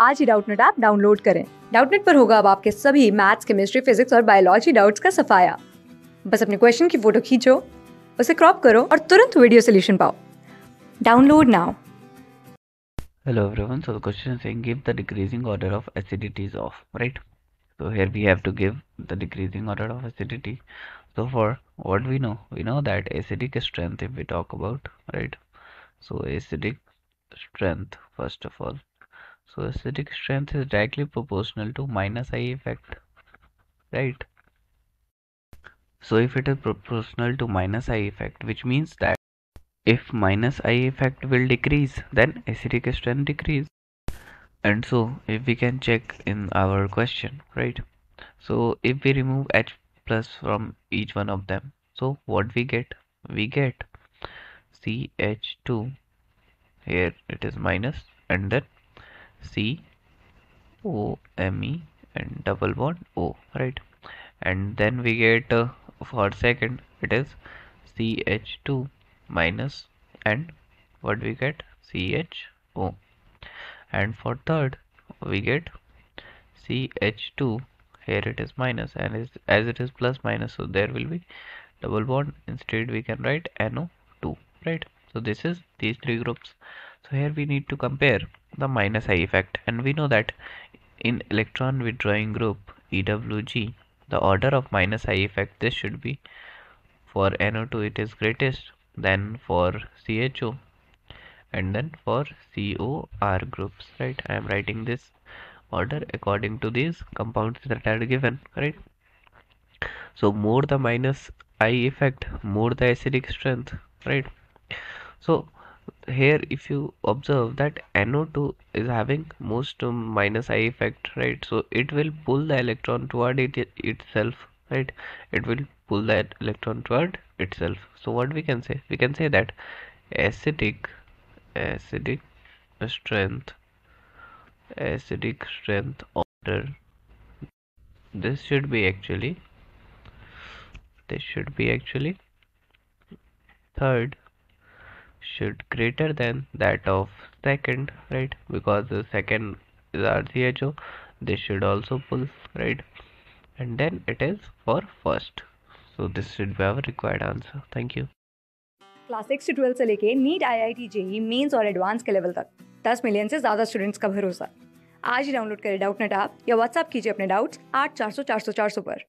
आज ही Doubtnut app download करें। डाउटनेट पर होगा अब आपके सभी मैथ्स, केमिस्ट्री, फिजिक्स और बायोलॉजी डाउट्स का सफाया। बस अपने क्वेश्चन की फ़ोटो खींचो, उसे क्रॉप करो और तुरंत वीडियो सोल्यूशन पाओ। Download now. Hello everyone so the question saying give the decreasing order of acidities of right so here we have to give the decreasing order of acidity so for what we know we know that acidic strength if we talk about right so acidic strength first of all So acidic strength is directly proportional to minus I effect right. So if it is proportional to minus I effect which means that if minus i effect will decrease then acidic strength decrease. And so if we can check in our question right? So if we remove h plus from each one of them so what we get? We get ch2 here it is minus and then c o m e and double bond o right? And then we get uh, for second it is ch2 minus and what we get? CHO and for third we get CH2 here it is minus and is, as it is plus minus so there will be double bond. Instead we can write NO2 right? So this is these three groups so here we need to compare the minus I effect. And we know that in electron withdrawing group EWG the order of minus I effect this should be for NO2 it is greatest then for CHO and then for COR groups right? I am writing this order according to these compounds that are given right? So more the minus I effect more the acidic strength right? So here if you observe that NO2 is having most um, minus I effect right? So it will pull the electron toward it itself right? It will pull that electron toward itself. So what we can say? We can say that acidic acidic strength acidic strength order. This should be actually this should be actually third should greater than that of second right because the second is RCHO this should also pull right and then it is for first so this should be our required answer thank you class six से twelfth से लेके NEET I I T JEE mains और advance के level तक दस million से ज़्यादा students का भरोसा आज ही डाउनलोड करें डाउट नेट ऐप या व्हाट्सअप कीजिए अपने डाउट्स आठ चार सौ चार सौ चार सौ पर